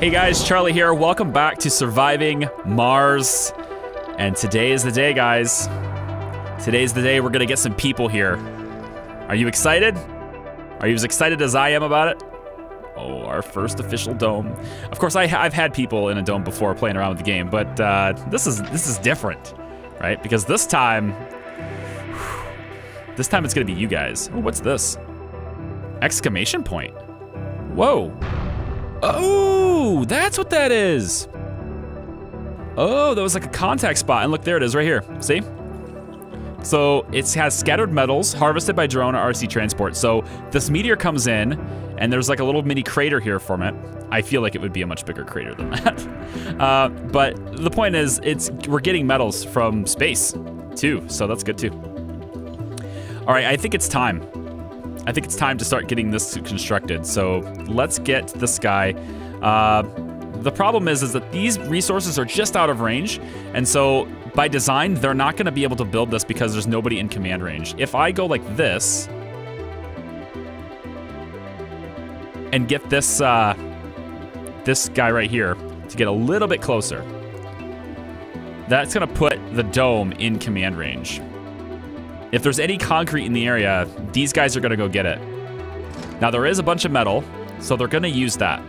Hey guys, Charlie here. Welcome back to Surviving Mars. And today is the day, guys. Today's the day we're gonna get some people here. Are you excited? Are you as excited as I am about it? Oh, our first official dome. Of course, I, have had people in a dome before playing around with the game, but uh, this is this is different, right? Because this time, this time it's gonna be you guys. Oh, what's this? Exclamation point. Whoa. Oh, that's what that is. Oh, that was like a contact spot. And look, there it is right here. See? So it has scattered metals harvested by drone or RC transport. So this meteor comes in and there's like a little mini crater here from it. I feel like it would be a much bigger crater than that. Uh, but the point is, it's we're getting metals from space too, so that's good too. All right, I think it's time. I think it's time to start getting this constructed. So let's get this guy. Uh, the problem is, is that these resources are just out of range, and so by design, they're not going to be able to build this because there's nobody in command range. If I go like this and get this uh, this guy right here to get a little bit closer, that's going to put the dome in command range. If there's any concrete in the area, these guys are going to go get it. Now, there is a bunch of metal, so they're going to use that.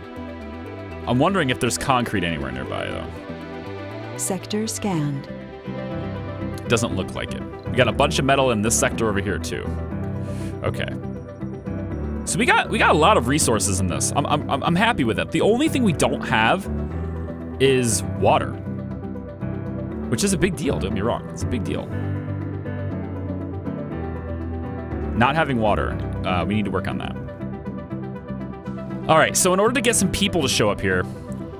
I'm wondering if there's concrete anywhere nearby, though. Sector scanned. Doesn't look like it. We got a bunch of metal in this sector over here, too. Okay. So we got we got a lot of resources in this. I'm, I'm, I'm happy with it. The only thing we don't have is water. Which is a big deal, don't get me wrong. It's a big deal. Not having water, uh, we need to work on that. All right, so in order to get some people to show up here,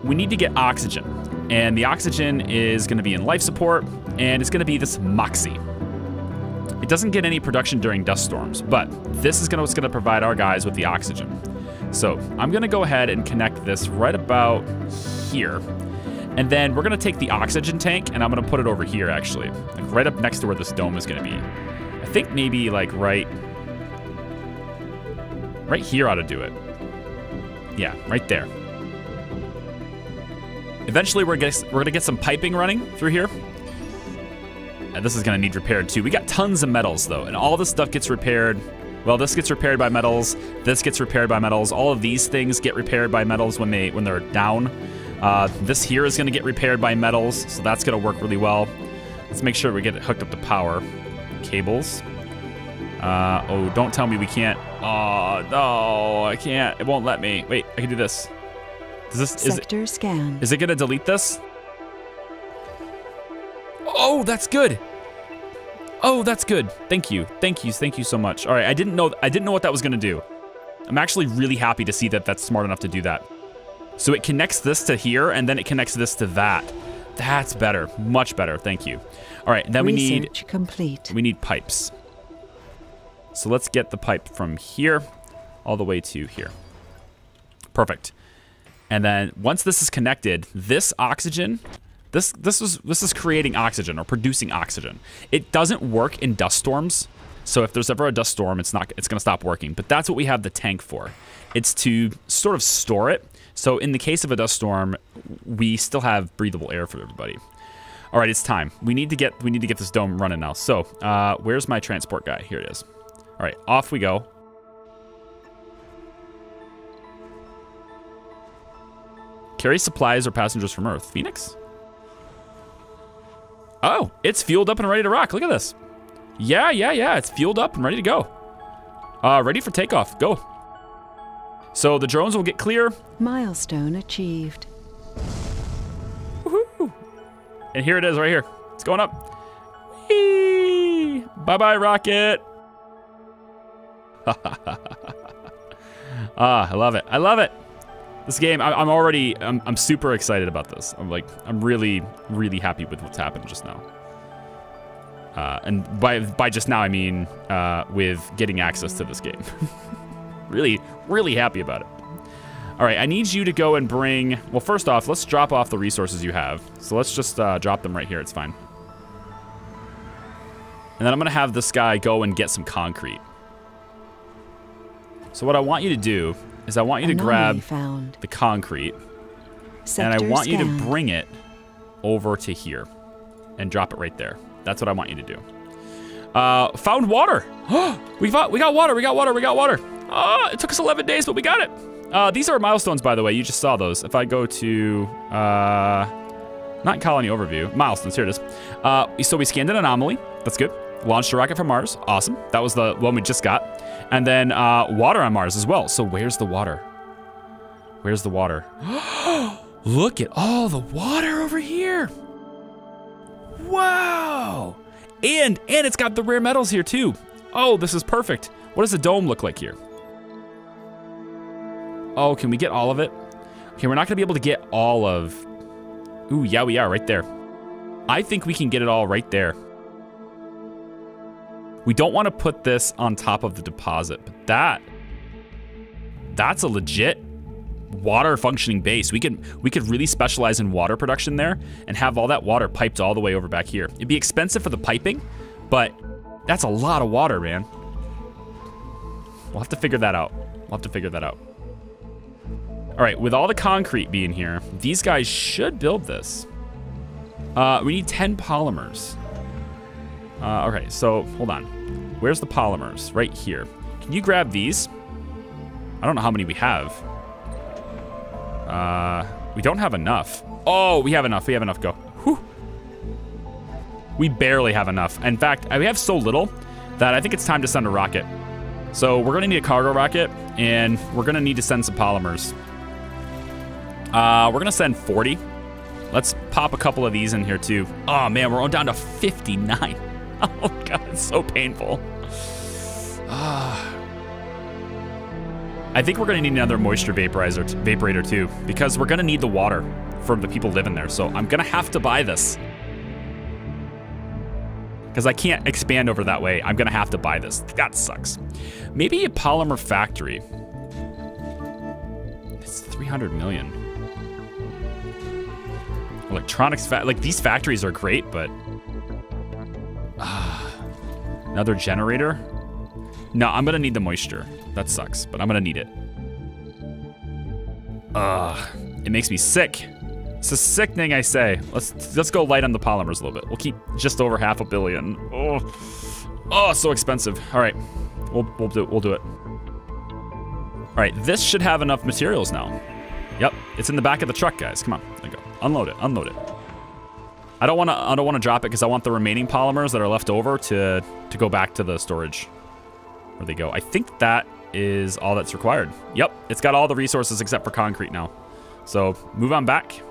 we need to get oxygen. And the oxygen is gonna be in life support, and it's gonna be this Moxie. It doesn't get any production during dust storms, but this is gonna, what's gonna provide our guys with the oxygen. So I'm gonna go ahead and connect this right about here. And then we're gonna take the oxygen tank and I'm gonna put it over here actually, like right up next to where this dome is gonna be. I think maybe like right, right here ought to do it. Yeah, right there. Eventually, we're gonna, we're gonna get some piping running through here. And this is gonna need repaired too. We got tons of metals though, and all this stuff gets repaired. Well, this gets repaired by metals. This gets repaired by metals. All of these things get repaired by metals when they when they're down. Uh, this here is gonna get repaired by metals, so that's gonna work really well. Let's make sure we get it hooked up to power. Cables. Uh, oh, don't tell me we can't. Oh, no, I can't. It won't let me. Wait, I can do this. Does this, is Sector it, scan. is it gonna delete this? Oh, that's good. Oh, that's good. Thank you. Thank you. Thank you so much. All right, I didn't know I didn't know what that was gonna do. I'm actually really happy to see that that's smart enough to do that. So it connects this to here, and then it connects this to that. That's better. Much better. Thank you. All right, then we need Research complete. we need pipes. So let's get the pipe from here all the way to here. Perfect. And then once this is connected, this oxygen, this this was this is creating oxygen or producing oxygen. It doesn't work in dust storms. So if there's ever a dust storm, it's not it's going to stop working. But that's what we have the tank for. It's to sort of store it. So in the case of a dust storm, we still have breathable air for everybody. All right, it's time. We need to get we need to get this dome running now. So, uh, where's my transport guy? Here it is. All right, off we go. Carry supplies or passengers from Earth. Phoenix? Oh, it's fueled up and ready to rock. Look at this. Yeah, yeah, yeah. It's fueled up and ready to go. Uh, ready for takeoff. Go. So the drones will get clear, Milestone achieved. Woohoo! And here it is right here. It's going up. Whee! Bye-bye, rocket. ah, I love it. I love it. This game, I, I'm already, I'm, I'm super excited about this. I'm like, I'm really, really happy with what's happened just now. Uh, and by by just now, I mean uh, with getting access to this game. really, really happy about it. All right, I need you to go and bring. Well, first off, let's drop off the resources you have. So let's just uh, drop them right here. It's fine. And then I'm gonna have this guy go and get some concrete. So what I want you to do is I want you to grab found. the concrete. Sector and I want you to bring it over to here and drop it right there. That's what I want you to do. Uh, found water. we got we got water. We got water. We got water. Ah, it took us 11 days, but we got it. Uh, these are milestones, by the way. You just saw those. If I go to uh, not colony overview, milestones. Here it is. Uh, so we scanned an anomaly. That's good. Launched a rocket from Mars. Awesome. That was the one we just got. And then uh, water on Mars as well. So where's the water? Where's the water? Look at all the water over here. Wow. And and it's got the rare metals here too. Oh, this is perfect. What does the dome look like here? Oh, can we get all of it? Okay, we're not gonna be able to get all of. Ooh, yeah, we are right there. I think we can get it all right there. We don't want to put this on top of the deposit, but that that's a legit water functioning base. We could we could really specialize in water production there and have all that water piped all the way over back here. It'd be expensive for the piping, but that's a lot of water, man. We'll have to figure that out. We'll have to figure that out. All right, with all the concrete being here, these guys should build this. Uh, we need 10 polymers. Uh, okay, so hold on. Where's the polymers? Right here. Can you grab these? I don't know how many we have. Uh, we don't have enough. Oh, we have enough. We have enough. Go. Whew. We barely have enough. In fact, we have so little that I think it's time to send a rocket. So we're gonna need a cargo rocket, and we're gonna need to send some polymers. Uh, we're gonna send 40. Let's pop a couple of these in here too. Oh man, we're down to 59. Oh god, it's so painful. I think we're gonna need another moisture vaporizer, vaporator too, because we're gonna need the water from the people living there. So I'm gonna have to buy this. Because I can't expand over that way. I'm gonna have to buy this. That sucks. Maybe a polymer factory. It's 300 million. Electronics, like these factories are great, but Ah, another generator. No, I'm gonna need the moisture. That sucks, but I'm gonna need it. Ugh, it makes me sick. It's a sickening, I say. Let's let's go light on the polymers a little bit. We'll keep just over half a billion. Oh, oh, so expensive. All right, we'll we'll do we'll do it. All right, this should have enough materials now. Yep, it's in the back of the truck, guys. Come on, there you go. Unload it. Unload it. I don't want to. I don't want to drop it because I want the remaining polymers that are left over to to go back to the storage. Where they go? I think that is all that's required. Yep, it's got all the resources except for concrete now. So move on back,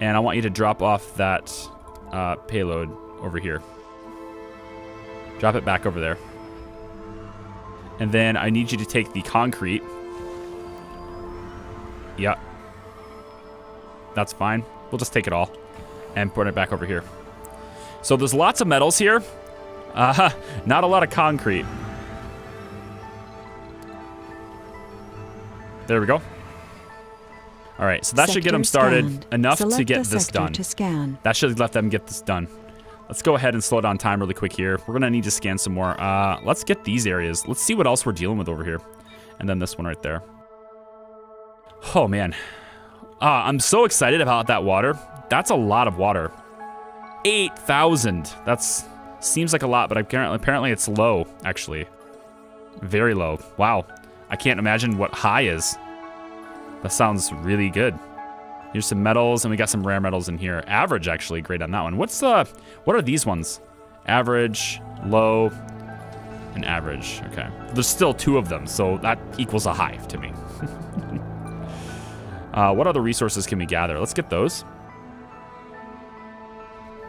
and I want you to drop off that uh, payload over here. Drop it back over there, and then I need you to take the concrete. Yep, that's fine. We'll just take it all and put it back over here. So there's lots of metals here. Uh, not a lot of concrete. There we go. All right, so that should get them started scanned. enough to get this done. Scan. That should let them get this done. Let's go ahead and slow down time really quick here. We're gonna need to scan some more. Uh, let's get these areas. Let's see what else we're dealing with over here. And then this one right there. Oh man. Ah, I'm so excited about that water. That's a lot of water. 8,000. That's seems like a lot, but apparently, apparently it's low, actually. Very low. Wow. I can't imagine what high is. That sounds really good. Here's some metals, and we got some rare metals in here. Average, actually, great on that one. What's the, what are these ones? Average, low, and average. Okay. There's still two of them, so that equals a hive to me. uh, what other resources can we gather? Let's get those.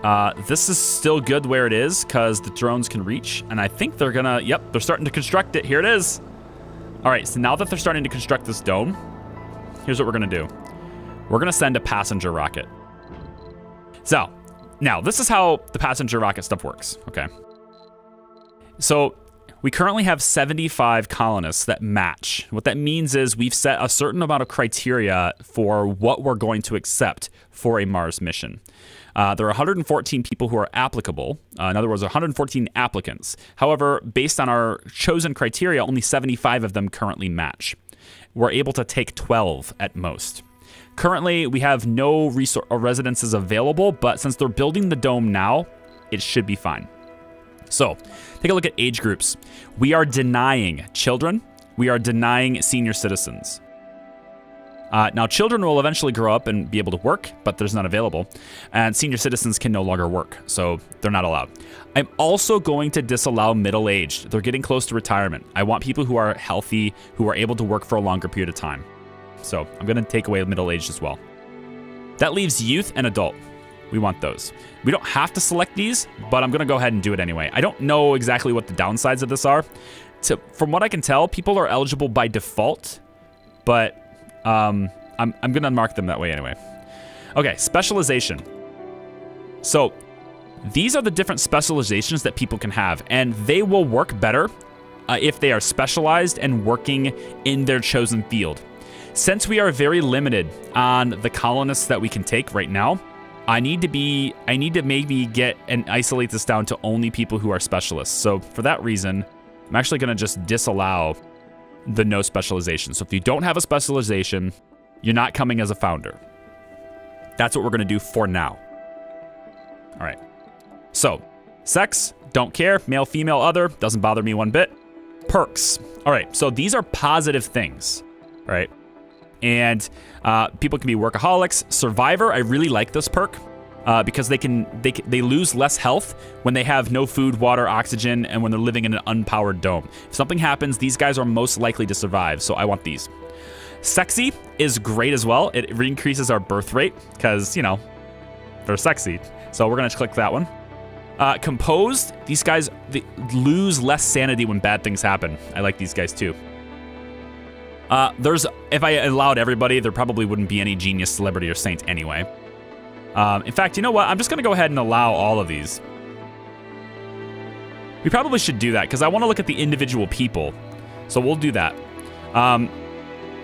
Uh, this is still good where it is because the drones can reach, and I think they're gonna, yep, they're starting to construct it. Here it is. All right, so now that they're starting to construct this dome, here's what we're gonna do. We're gonna send a passenger rocket. So, now this is how the passenger rocket stuff works, okay? So, we currently have 75 colonists that match. What that means is we've set a certain amount of criteria for what we're going to accept for a Mars mission. Uh, there are 114 people who are applicable. Uh, in other words, 114 applicants. However, based on our chosen criteria, only 75 of them currently match. We're able to take 12 at most. Currently, we have no uh, residences available, but since they're building the dome now, it should be fine. So, take a look at age groups. We are denying children, we are denying senior citizens. Uh, now, children will eventually grow up and be able to work, but there's none available. And senior citizens can no longer work, so they're not allowed. I'm also going to disallow middle aged. They're getting close to retirement. I want people who are healthy, who are able to work for a longer period of time. So I'm going to take away middle aged as well. That leaves youth and adult. We want those. We don't have to select these, but I'm going to go ahead and do it anyway. I don't know exactly what the downsides of this are. So, from what I can tell, people are eligible by default, but um, I'm, I'm going to mark them that way anyway. Okay, specialization. So these are the different specializations that people can have, and they will work better uh, if they are specialized and working in their chosen field. Since we are very limited on the colonists that we can take right now, I need to be I need to maybe get and isolate this down to only people who are specialists. So for that reason, I'm actually going to just disallow the no specialization. So if you don't have a specialization, you're not coming as a founder. That's what we're going to do for now. All right. So, sex, don't care. Male, female, other, doesn't bother me one bit. Perks. All right. So these are positive things, right? And uh, people can be workaholics. Survivor, I really like this perk uh, because they can they they lose less health when they have no food, water, oxygen, and when they're living in an unpowered dome. If something happens, these guys are most likely to survive. So I want these. Sexy is great as well. It increases our birth rate because you know they're sexy. So we're gonna click that one. Uh, composed, these guys lose less sanity when bad things happen. I like these guys too. Uh, there's, if I allowed everybody, there probably wouldn't be any genius, celebrity, or saint anyway. Um, in fact, you know what? I'm just going to go ahead and allow all of these. We probably should do that because I want to look at the individual people. So we'll do that. Um,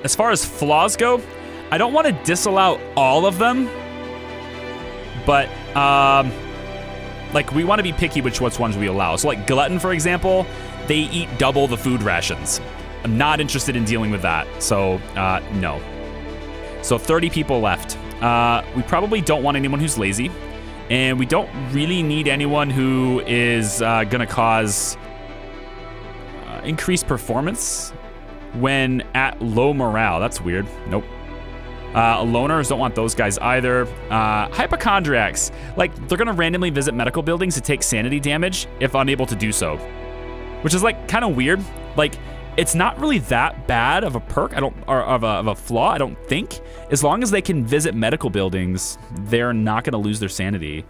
as far as flaws go, I don't want to disallow all of them. But, um, like, we want to be picky which ones we allow. So, like, Glutton, for example, they eat double the food rations. I'm not interested in dealing with that. So, uh, no. So 30 people left. Uh, we probably don't want anyone who's lazy, and we don't really need anyone who is uh, going to cause uh, increased performance when at low morale. That's weird. Nope. Uh, loners don't want those guys either. Uh, hypochondriacs, like they're gonna randomly visit medical buildings to take sanity damage if unable to do so, which is like kind of weird. Like it's not really that bad of a perk, I don't, or of a, of a flaw, I don't think. As long as they can visit medical buildings, they're not going to lose their sanity.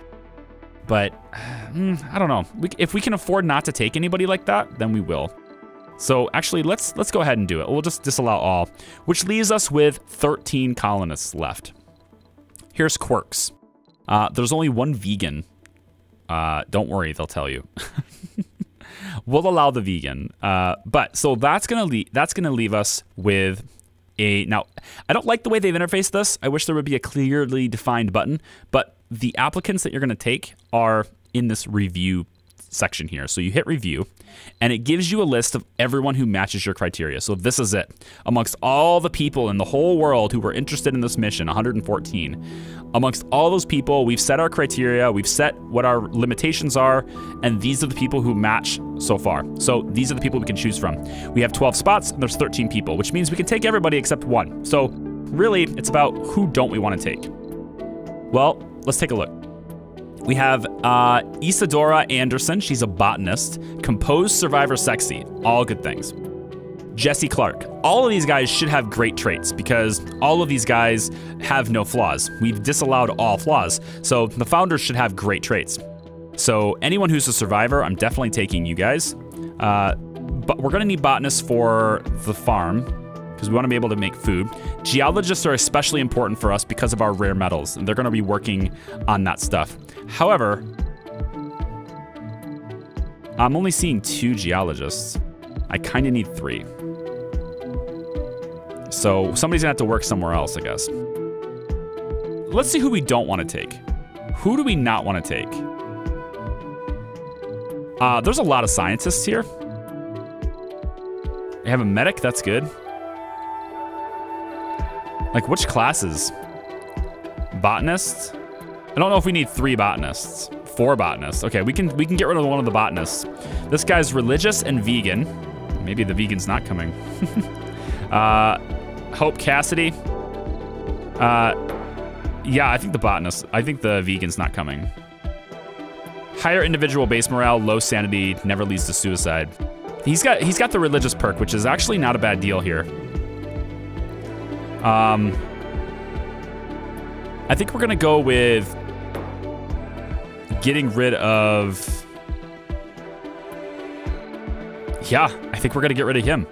But mm, I don't know. We, if we can afford not to take anybody like that, then we will. So actually, let's let's go ahead and do it. We'll just disallow all, which leaves us with 13 colonists left. Here's quirks. Uh, there's only one vegan. Uh, don't worry, they'll tell you. we'll allow the vegan. Uh, but so that's gonna that's gonna leave us with a now. I don't like the way they've interfaced this. I wish there would be a clearly defined button. But the applicants that you're gonna take are in this review section here. So you hit review and it gives you a list of everyone who matches your criteria. So this is it. Amongst all the people in the whole world who were interested in this mission, 114, amongst all those people, we've set our criteria, we've set what our limitations are, and these are the people who match so far. So these are the people we can choose from. We have 12 spots, and there's 13 people, which means we can take everybody except one. So really, it's about who don't we want to take. Well, let's take a look. We have uh, Isadora Anderson. She's a botanist. Composed, survivor, sexy. All good things. Jesse Clark. All of these guys should have great traits because all of these guys have no flaws. We've disallowed all flaws. So the founders should have great traits. So anyone who's a survivor, I'm definitely taking you guys. Uh, but we're gonna need botanists for the farm because we want to be able to make food. Geologists are especially important for us because of our rare metals, and they're going to be working on that stuff. However, I'm only seeing two geologists. I kind of need three. So somebody's gonna have to work somewhere else, I guess. Let's see who we don't want to take. Who do we not want to take? Uh, there's a lot of scientists here. I have a medic, that's good. Like, which classes? Botanists. I don't know if we need three botanists. Four botanists. Okay, we can we can get rid of one of the botanists. This guy's religious and vegan. Maybe the vegan's not coming. uh, Hope Cassidy. Uh, yeah, I think the botanist. I think the vegan's not coming. Higher individual base morale, low sanity, never leads to suicide. He's got he's got the religious perk, which is actually not a bad deal here. Um, I think we're gonna go with getting rid of. Yeah, I think we're gonna get rid of him.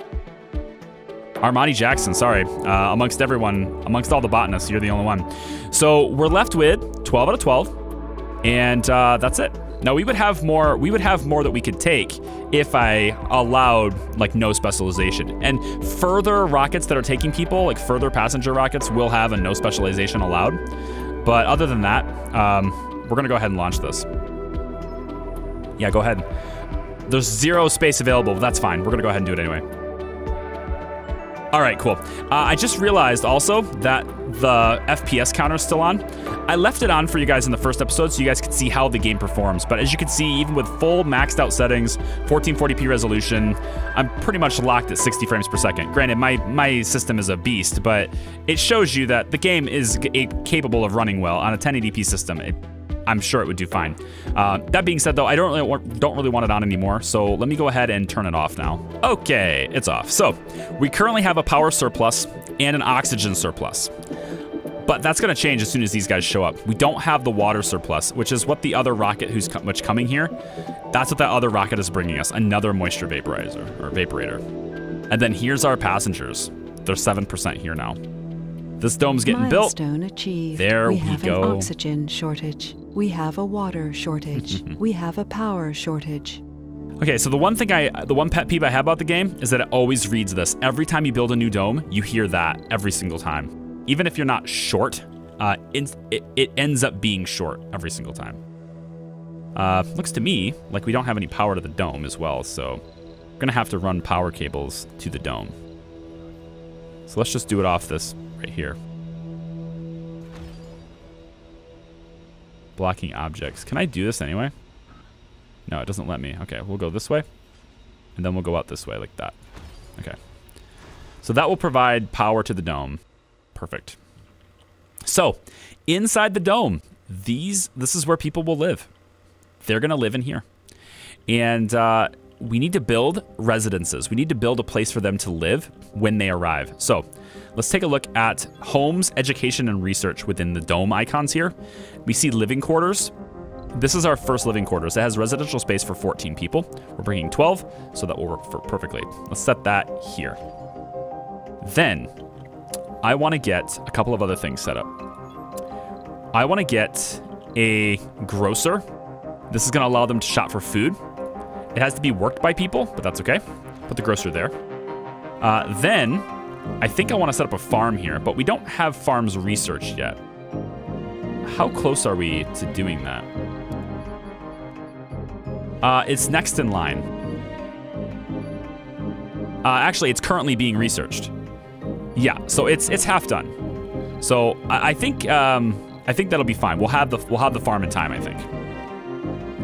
Armani Jackson, sorry. Uh, amongst everyone, amongst all the botanists, you're the only one. So we're left with 12 out of 12, and uh, that's it. Now we would have more. We would have more that we could take if I allowed like no specialization. And further rockets that are taking people, like further passenger rockets, will have a no specialization allowed. But other than that, um, we're gonna go ahead and launch this. Yeah, go ahead. There's zero space available, but that's fine. We're gonna go ahead and do it anyway. All right, cool. Uh, I just realized also that the FPS counter is still on. I left it on for you guys in the first episode so you guys could see how the game performs. But as you can see, even with full maxed out settings, 1440p resolution, I'm pretty much locked at 60 frames per second. Granted, my, my system is a beast, but it shows you that the game is capable of running well on a 1080p system. It, I'm sure it would do fine. Uh, that being said, though, I don't really want, don't really want it on anymore, so let me go ahead and turn it off now. Okay, it's off. So we currently have a power surplus and an oxygen surplus. But that's going to change as soon as these guys show up. We don't have the water surplus, which is what the other rocket who's co which coming here, that's what that other rocket is bringing us, another moisture vaporizer, or vaporator. And then here's our passengers. They're 7% here now. This dome's getting Milestone built. achieved. There we, we have go. an oxygen shortage. We have a water shortage. we have a power shortage. Okay, so the one thing I, the one pet peeve I have about the game is that it always reads this. Every time you build a new dome, you hear that every single time. Even if you're not short, uh, it, it, it ends up being short every single time. Uh, looks to me like we don't have any power to the dome as well, so we're gonna have to run power cables to the dome. So let's just do it off this right here. Blocking objects. Can I do this anyway? No, it doesn't let me. Okay, we'll go this way. And then we'll go out this way like that. Okay. So that will provide power to the dome. Perfect. So, inside the dome, these this is where people will live. They're going to live in here. And uh, we need to build residences. We need to build a place for them to live when they arrive. So, Let's take a look at homes, education, and research within the dome icons here. We see living quarters. This is our first living quarters. It has residential space for 14 people. We're bringing 12, so that will work for perfectly. Let's set that here. Then, I want to get a couple of other things set up. I want to get a grocer. This is going to allow them to shop for food. It has to be worked by people, but that's okay. Put the grocer there. Uh, then I think I want to set up a farm here, but we don't have farms researched yet. How close are we to doing that? Uh, it's next in line. Uh, actually, it's currently being researched. Yeah, so it's it's half done. So I, I think um, I think that'll be fine. We'll have the we'll have the farm in time. I think.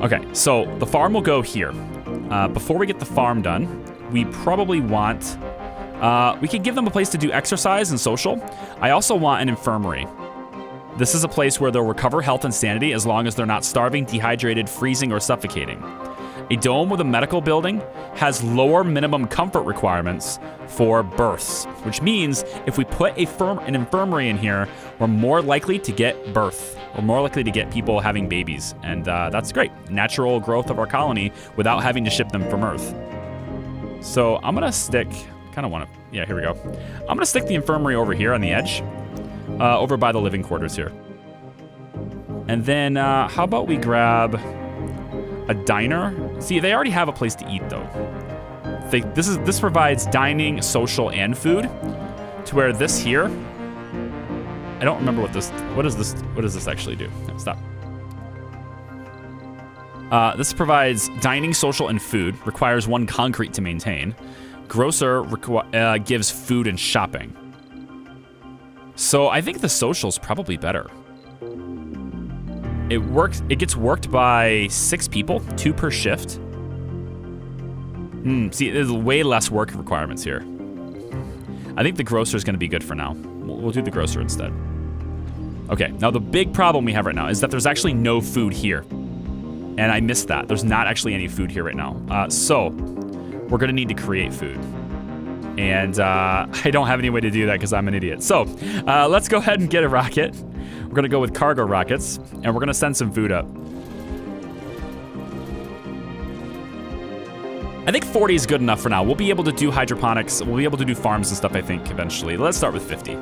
Okay, so the farm will go here. Uh, before we get the farm done, we probably want uh, we could give them a place to do exercise and social. I also want an infirmary. This is a place where they'll recover health and sanity as long as they're not starving, dehydrated, freezing, or suffocating. A dome with a medical building has lower minimum comfort requirements for births, which means if we put a firm, an infirmary in here, we're more likely to get birth. We're more likely to get people having babies, and uh, that's great. Natural growth of our colony without having to ship them from Earth. So I'm gonna stick kind of want to, yeah, here we go. I'm going to stick the infirmary over here on the edge, uh, over by the living quarters here. And then uh, how about we grab a diner? See, they already have a place to eat though. They, this is this provides dining, social, and food. To where this here, I don't remember what this. What does this? What does this actually do? Stop. Uh, this provides dining, social, and food. Requires one concrete to maintain. Grocer uh, gives food and shopping. So I think the social's probably better. It works. It gets worked by six people, two per shift. Hmm. See, there's way less work requirements here. I think the grocer is going to be good for now. We'll, we'll do the grocer instead. Okay. Now the big problem we have right now is that there's actually no food here, and I missed that. There's not actually any food here right now. Uh, so we're going to need to create food. And uh, I don't have any way to do that because I'm an idiot. So uh, let's go ahead and get a rocket. We're gonna go with cargo rockets, and we're gonna send some food up. I think 40 is good enough for now. We'll be able to do hydroponics. We'll be able to do farms and stuff, I think, eventually. Let's start with 50.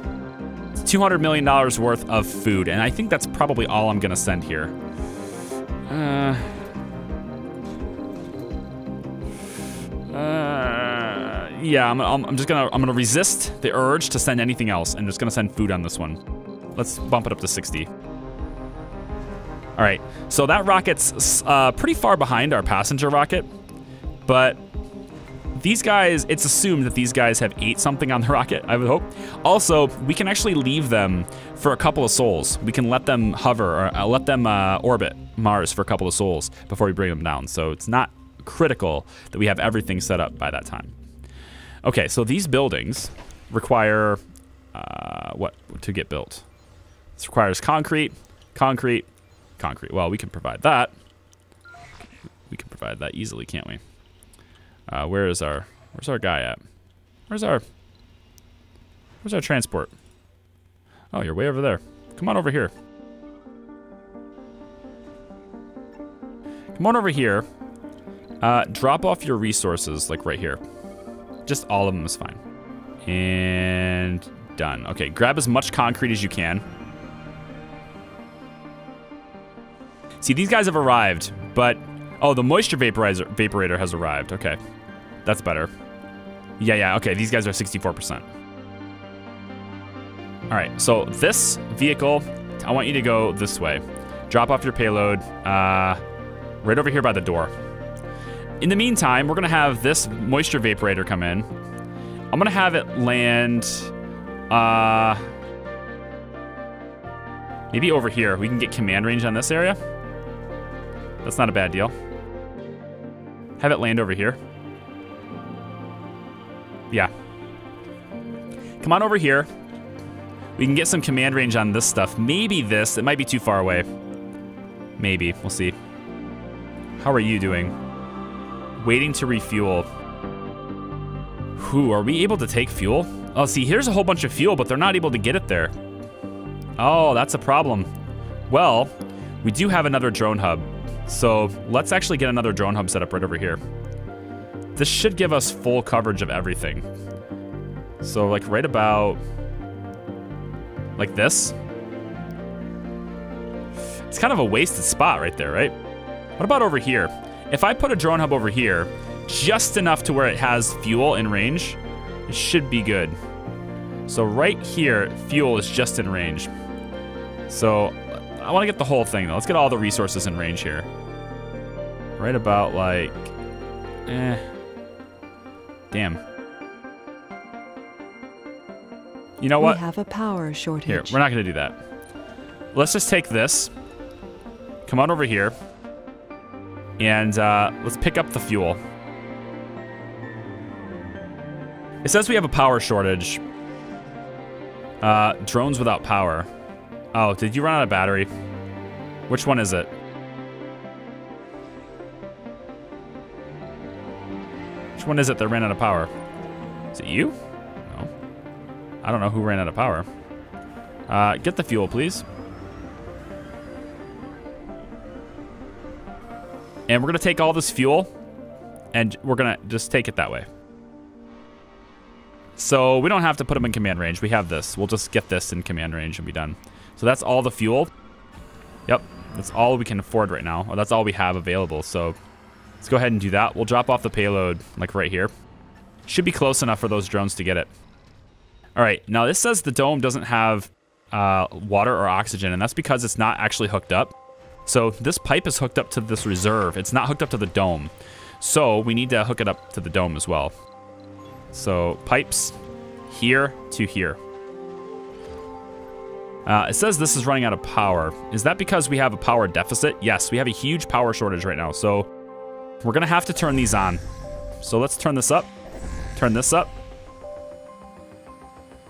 It's $200 million worth of food, and I think that's probably all I'm gonna send here. Uh... Uh, yeah, I'm, I'm, just gonna I'm gonna resist the urge to send anything else, and just gonna send food on this one. Let's bump it up to 60. All right, so that rocket's uh, pretty far behind our passenger rocket, but these guys, it's assumed that these guys have ate something on the rocket, I would hope. Also, we can actually leave them for a couple of sols. We can let them hover, or uh, let them uh, orbit Mars for a couple of sols before we bring them down. So it's not critical that we have everything set up by that time. Okay, so these buildings require uh, what to get built? This requires concrete, concrete, concrete. Well, we can provide that. We can provide that easily, can't we? Uh, where is our Where's our guy at? Where's our Where's our transport? Oh, you're way over there. Come on over here. Come on over here. Uh, drop off your resources, like right here. Just all of them is fine. And done. Okay, grab as much concrete as you can. See, these guys have arrived, but... Oh, the moisture vaporizer, vaporator has arrived. Okay. That's better. Yeah, yeah, okay. These guys are 64%. All right, so this vehicle, I want you to go this way. Drop off your payload uh, right over here by the door. In the meantime, we're to have this moisture vaporator come in. I'm to have it land... Uh, maybe over here. We can get command range on this area. That's not a bad deal. Have it land over here. Yeah. Come on over here. We can get some command range on this stuff. Maybe this. It might be too far away. Maybe. We'll see. How are you doing? Waiting to refuel. Who, are we able to take fuel? Oh, see, here's a whole bunch of fuel, but they're not able to get it there. Oh, that's a problem. Well, we do have another drone hub. So let's actually get another drone hub set up right over here. This should give us full coverage of everything. So like right about like this. It's kind of a wasted spot right there, right? What about over here? If I put a drone hub over here, just enough to where it has fuel in range, it should be good. So right here, fuel is just in range. So I want to get the whole thing though. Let's get all the resources in range here. Right about like, eh, damn. You know what? We have a power shortage. Here, we're not gonna do that. Let's just take this. Come on over here. And uh, let's pick up the fuel. It says we have a power shortage. Uh, drones without power. Oh, did you run out of battery? Which one is it? Which one is it that ran out of power? Is it you? No. I don't know who ran out of power. Uh, get the fuel, please. And we're going to take all this fuel, and we're going to just take it that way. So we don't have to put them in command range. We have this. We'll just get this in command range and be done. So that's all the fuel. Yep, that's all we can afford right now. That's all we have available. So let's go ahead and do that. We'll drop off the payload like right here. Should be close enough for those drones to get it. All right, now this says the dome doesn't have uh, water or oxygen, and that's because it's not actually hooked up. So this pipe is hooked up to this reserve. It's not hooked up to the dome. So we need to hook it up to the dome as well. So pipes here to here. Uh, it says this is running out of power. Is that because we have a power deficit? Yes, we have a huge power shortage right now. So we're to have to turn these on. So let's turn this up. Turn this up.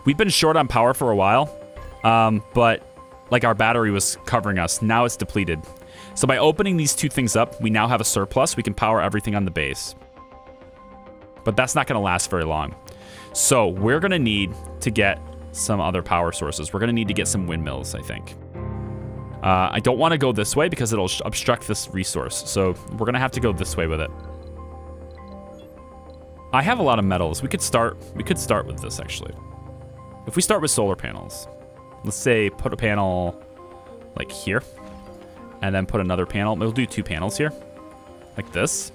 We've been short on power for a while, um, but like our battery was covering us. Now it's depleted. So by opening these two things up, we now have a surplus. We can power everything on the base. But that's not to last very long. So we're to need to get some other power sources. We're to need to get some windmills, I think. Uh, I don't want to go this way because it'll obstruct this resource. So we're going to have to go this way with it. I have a lot of metals. We could start we could start with this actually. If we start with solar panels, let's say put a panel like here and then put another panel. We'll do two panels here like this.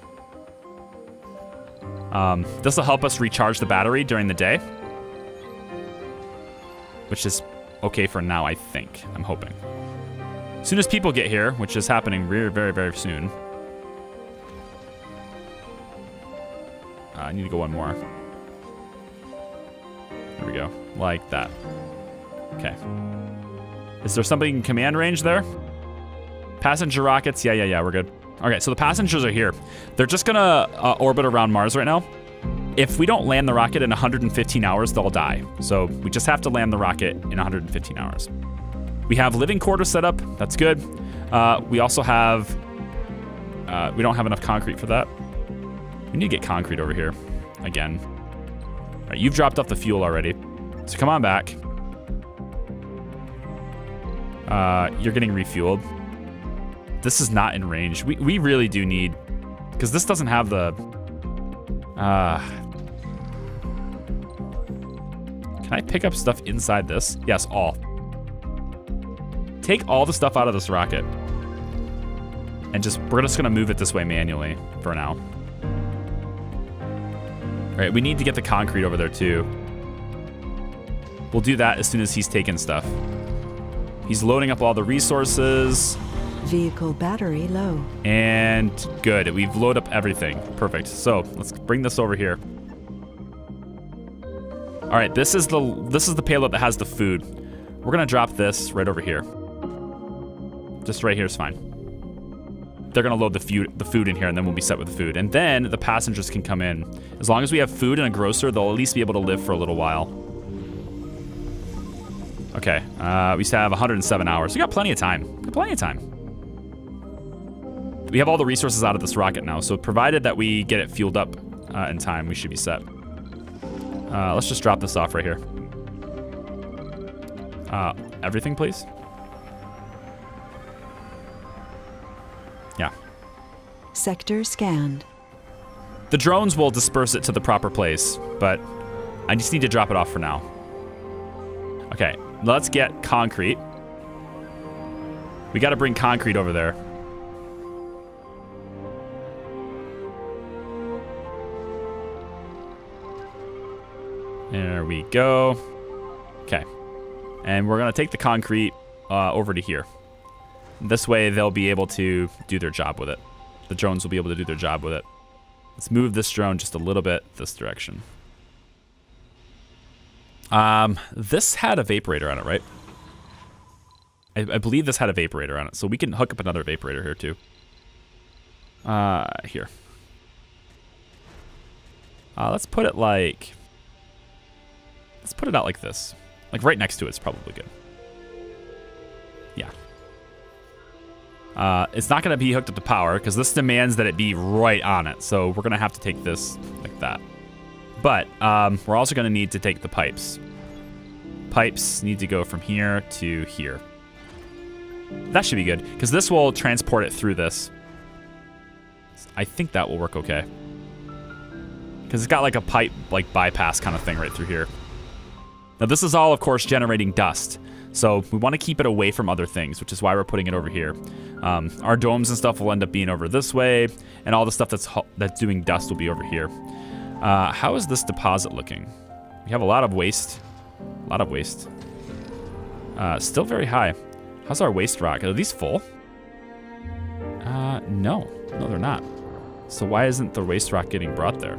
Um, this will help us recharge the battery during the day, which is okay for now, I think. I'm hoping. As soon as people get here, which is happening very, very, very soon. Uh, I need to go one more. There we go. Like that. Okay. Is there something in command range there? Passenger rockets? Yeah, yeah, yeah, we're good. Okay, so the passengers are here. They're just gonna uh, orbit around Mars right now. If we don't land the rocket in 115 hours, they'll die. So we just have to land the rocket in 115 hours. We have living quarters set up. That's good. Uh, we also have... Uh, we don't have enough concrete for that. We need to get concrete over here. Again. All right, you've dropped off the fuel already. So come on back. Uh, you're getting refueled. This is not in range. We, we really do need... Because this doesn't have the... Uh, can I pick up stuff inside this? Yes, all. Take all the stuff out of this rocket. And just, we're just gonna move it this way manually for now. All right, we need to get the concrete over there too. We'll do that as soon as he's taken stuff. He's loading up all the resources. Vehicle battery low. And good. We've loaded up everything. Perfect. So let's bring this over here. All right, this is the this is the payload that has the food. We're gonna drop this right over here. Just right here is fine. They're gonna load the food the food in here, and then we'll be set with the food. And then the passengers can come in. As long as we have food and a grocer, they'll at least be able to live for a little while. Okay, uh, we still have 107 hours. We got plenty of time. Got plenty of time. We have all the resources out of this rocket now, so provided that we get it fueled up uh, in time, we should be set. Uh, let's just drop this off right here. Uh, everything, please. Yeah. Sector scanned. The drones will disperse it to the proper place, but I just need to drop it off for now. Okay, let's get concrete. We got to bring concrete over there. There we go. Okay. And we're going to take the concrete uh, over to here. This way they'll be able to do their job with it. The drones will be able to do their job with it. Let's move this drone just a little bit this direction. Um, this had a vaporator on it, right? I, I, believe this had a vaporator on it, so we can hook up another vaporator here too. Uh, here. Uh, let's put it like Let's put it out like this. Like right next to it is probably good. Uh, it's not going to be hooked up to power because this demands that it be right on it. So we're going to have to take this like that. But um, we're also going to need to take the pipes. Pipes need to go from here to here. That should be good because this will transport it through this. I think that will work okay. Because it's got like a pipe like bypass kind of thing right through here. Now this is all, of course, generating dust. So we want to keep it away from other things, which is why we're putting it over here. Um, our domes and stuff will end up being over this way, and all the stuff that's that's doing dust will be over here. Uh, how is this deposit looking? We have a lot of waste. A lot of waste. Uh, still very high. How's our waste rock? Are these full? Uh, no. No, they're not. So why isn't the waste rock getting brought there?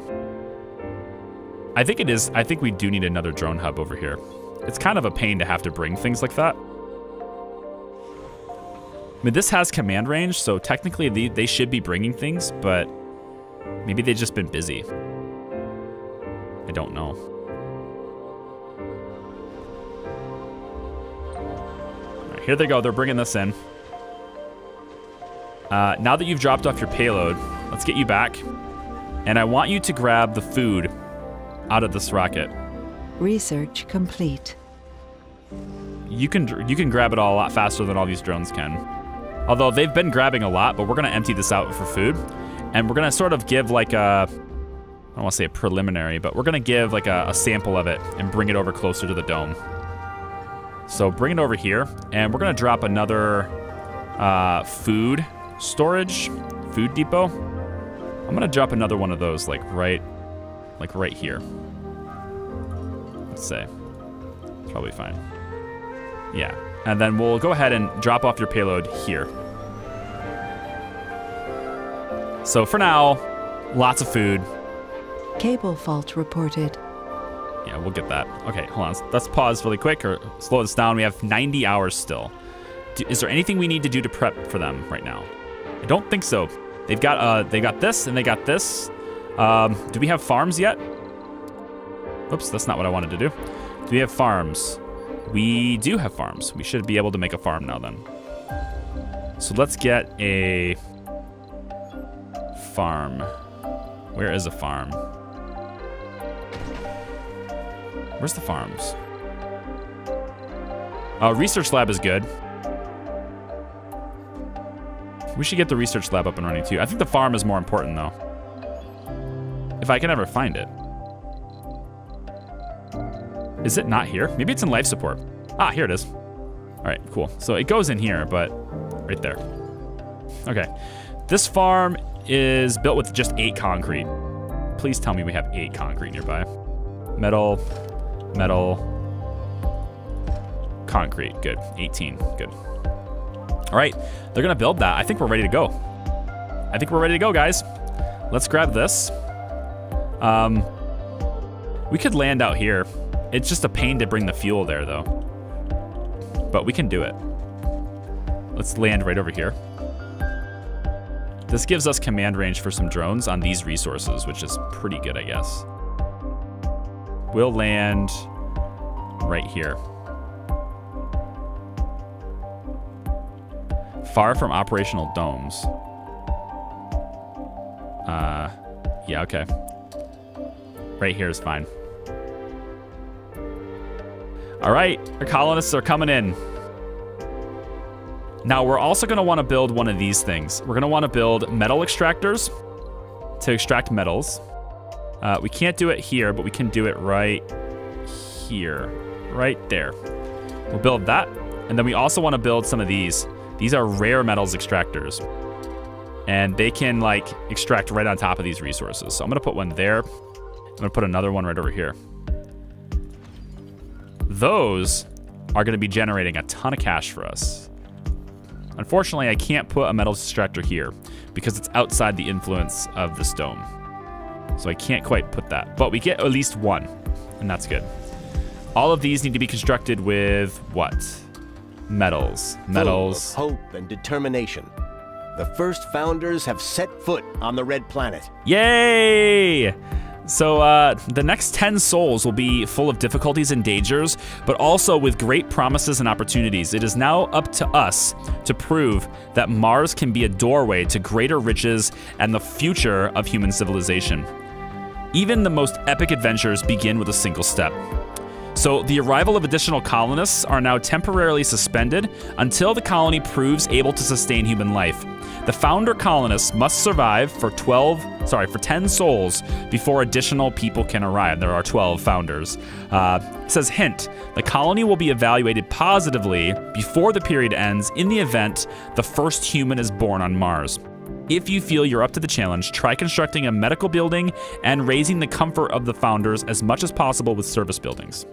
I think it is. I think we do need another drone hub over here. It's kind of a pain to have to bring things like that. I mean, this has command range, so technically they, they should be bringing things, but maybe they've just been busy. I don't know. here they go. They're bringing this in. Uh, now that you've dropped off your payload, let's get you back. And I want you to grab the food out of this rocket. Research complete. You can you can grab it all a lot faster than all these drones can. Although they've been grabbing a lot, but we're gonna empty this out for food, and we're gonna sort of give like a I don't want to say a preliminary, but we're gonna give like a, a sample of it and bring it over closer to the dome. So bring it over here, and we're gonna drop another uh, food storage, food depot. I'm gonna drop another one of those, like right, like right here. Let's say, probably fine. Yeah, and then we'll go ahead and drop off your payload here. So for now, lots of food. Cable fault reported. Yeah, we'll get that. Okay, hold on. Let's pause really quick or slow this down. We have 90 hours still. Is there anything we need to do to prep for them right now? I don't think so. They've got uh, they got this and they got this. Um, do we have farms yet? Oops, that's not what I wanted to do. Do we have farms? We do have farms. We should be able to make a farm now then. So let's get a farm. Where is a farm? Where's the farms? Uh, research lab is good. We should get the research lab up and running too. I think the farm is more important though. If I can ever find it. Is it not here? Maybe it's in life support. Ah, here it is. All right, cool. So it goes in here, but right there. Okay. This farm is built with just eight concrete. Please tell me we have eight concrete nearby. Metal, metal, concrete. Good. 18. Good. All right. They're going to build that. I think we're ready to go. I think we're ready to go, guys. Let's grab this. Um, we could land out here. It's just a pain to bring the fuel there, though. But we can do it. Let's land right over here. This gives us command range for some drones on these resources, which is pretty good, I guess. We'll land right here. Far from operational domes. Uh, yeah, okay. Right here is fine. All right, our colonists are coming in. Now, we're also going to want to build one of these things. We're going to want to build metal extractors to extract metals. Uh, we can't do it here, but we can do it right here. Right there. We'll build that. And then we also want to build some of these. These are rare metals extractors. And they can, like, extract right on top of these resources. So I'm going to put one there. I'm going to put another one right over here. Those are going to be generating a ton of cash for us. Unfortunately, I can't put a metal extractor here because it's outside the influence of the stone. So I can't quite put that. But we get at least one, and that's good. All of these need to be constructed with what? Metals. Metals. Hope and determination. The first founders have set foot on the Red Planet. Yay! So uh, the next 10 sols will be full of difficulties and dangers, but also with great promises and opportunities. It is now up to us to prove that Mars can be a doorway to greater riches and the future of human civilization. Even the most epic adventures begin with a single step. So the arrival of additional colonists are now temporarily suspended until the colony proves able to sustain human life. The founder colonists must survive for 12, sorry, for 10 sols before additional people can arrive. There are 12 founders. Uh, says, hint, the colony will be evaluated positively before the period ends in the event the first human is born on Mars. If you feel you're up to the challenge, try constructing a medical building and raising the comfort of the founders as much as possible with service buildings.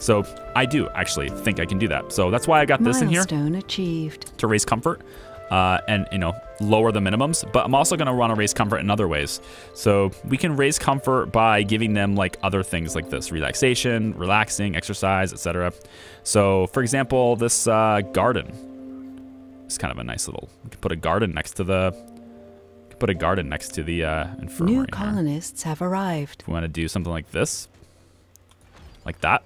So I do actually think I can do that. So that's why I got this in here Milestone achieved. to raise comfort uh, and you know lower the minimums. But I'm also going to want to raise comfort in other ways. So we can raise comfort by giving them like other things like this: relaxation, relaxing, exercise, etc. So for example, this uh, garden. It's kind of a nice little. We can put a garden next to the. Put a garden next to the uh, infirmary. New here. colonists have arrived. If we want to do something like this, like that,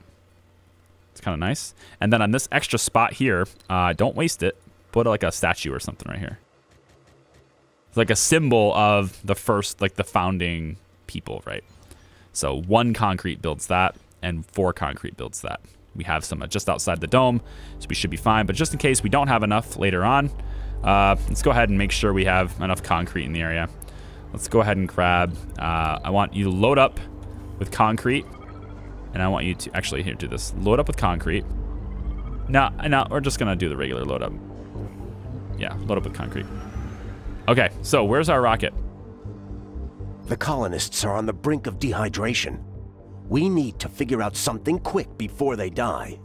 kind of nice. And then on this extra spot here, uh, don't waste it. Put like a statue or something right here. It's like a symbol of the first, like the founding people, right? So one concrete builds that, and four concrete builds that. We have some just outside the dome, so we should be fine. But just in case we don't have enough later on, uh, let's go ahead and make sure we have enough concrete in the area. Let's go ahead and grab. Uh, I want you to load up with concrete, and I want you to actually here do this. Load up with concrete. No, no, we're just gonna do the regular load up. Yeah, load up with concrete. Okay, so where's our rocket? The colonists are on the brink of dehydration. We need to figure out something quick before they die.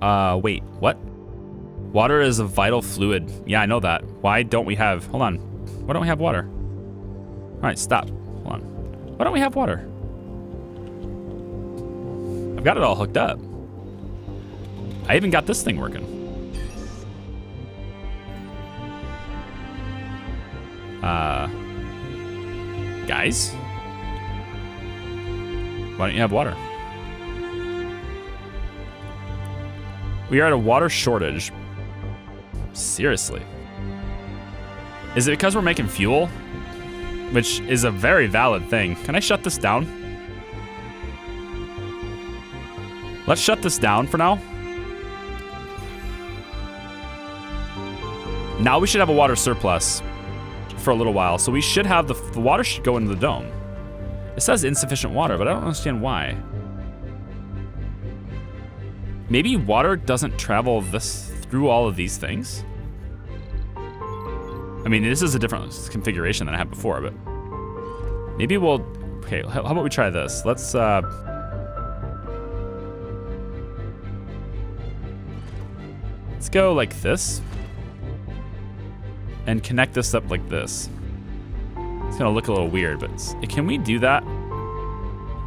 Uh, wait, what? Water is a vital fluid. Yeah, I know that. Why don't we have, hold on. Why don't we have water? All right, stop. Hold on. Why don't we have water? I've got it all hooked up. I even got this thing working. Uh, guys? Why don't you have water? We are at a water shortage. Seriously. Is it because we're making fuel? Which is a very valid thing. Can I shut this down? Let's shut this down for now. Now we should have a water surplus for a little while. So we should have the, the water should go into the dome. It says insufficient water, but I don't understand why. Maybe water doesn't travel this through all of these things. I mean, this is a different configuration than I had before, but maybe we'll. Okay, how about we try this? Let's. uh... go like this and connect this up like this. It's gonna look a little weird, but can we do that?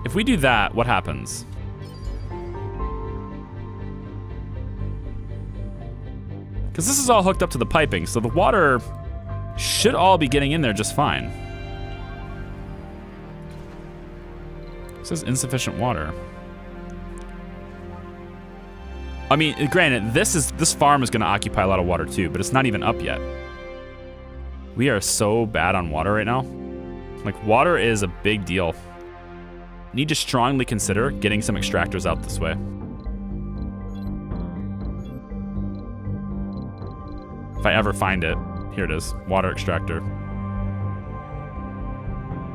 If we do that, what happens? Because this is all hooked up to the piping, so the water should all be getting in there just fine. It says insufficient water. I mean, granted, this is this farm is going to occupy a lot of water too, but it's not even up yet. We are so bad on water right now. Like, water is a big deal. Need to strongly consider getting some extractors out this way. If I ever find it. Here it is, water extractor.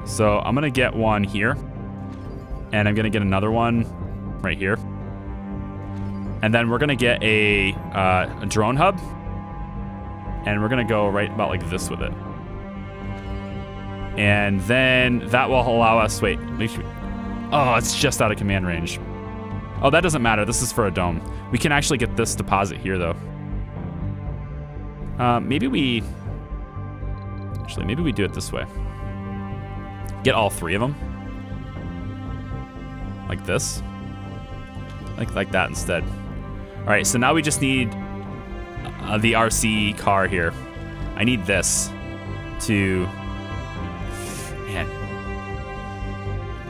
So I'm gonna get one here. And I'm gonna get another one right here. And then we're gonna get a, uh, a drone hub. And we're gonna go right about like this with it. And then that will allow us, wait, oh, it's just out of command range. Oh, that doesn't matter, this is for a dome. We can actually get this deposit here though. Uh, maybe we, actually, maybe we do it this way. Get all three of them. Like this. Like, like that instead. All right, so now we just need uh, the RC car here. I need this to, man.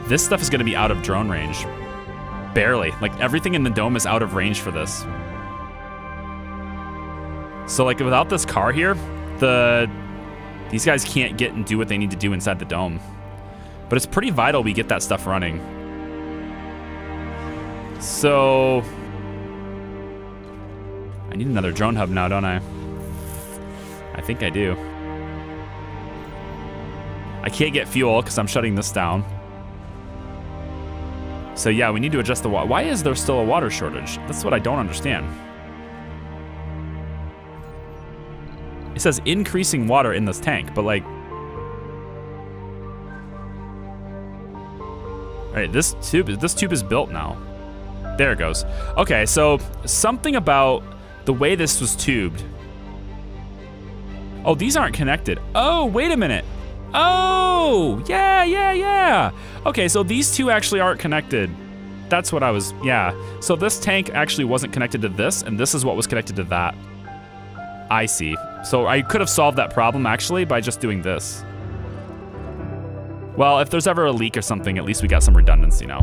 This stuff is gonna be out of drone range. Barely, like everything in the dome is out of range for this. So like without this car here, the these guys can't get and do what they need to do inside the dome. But it's pretty vital we get that stuff running. So I need another drone hub now, don't I? I think I do. I can't get fuel because I'm shutting this down. So yeah, we need to adjust the water. Why is there still a water shortage? That's what I don't understand. It says increasing water in this tank, but like... Alright, this tube, this tube is built now. There it goes. Okay, so something about the way this was tubed. Oh, these aren't connected. Oh, wait a minute. Oh, yeah, yeah, yeah. Okay, so these two actually aren't connected. That's what I was, yeah. So this tank actually wasn't connected to this, and this is what was connected to that. I see. So I could have solved that problem actually by just doing this. Well, if there's ever a leak or something, at least we got some redundancy now.